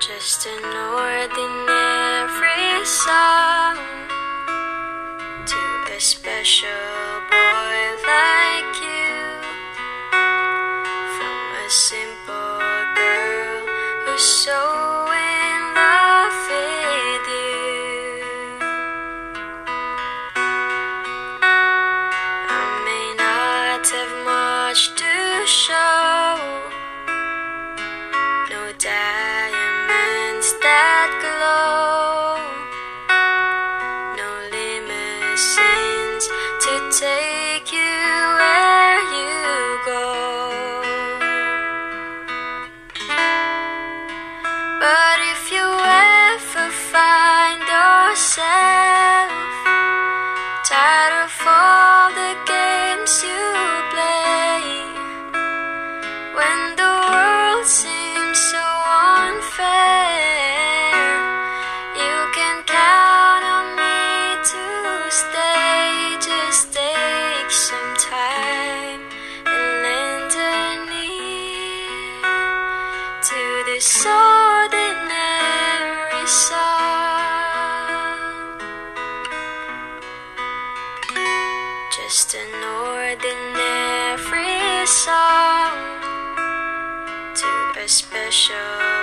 Just an ordinary song to a special myself, tired of all the games you just an ordinary song to a special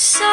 so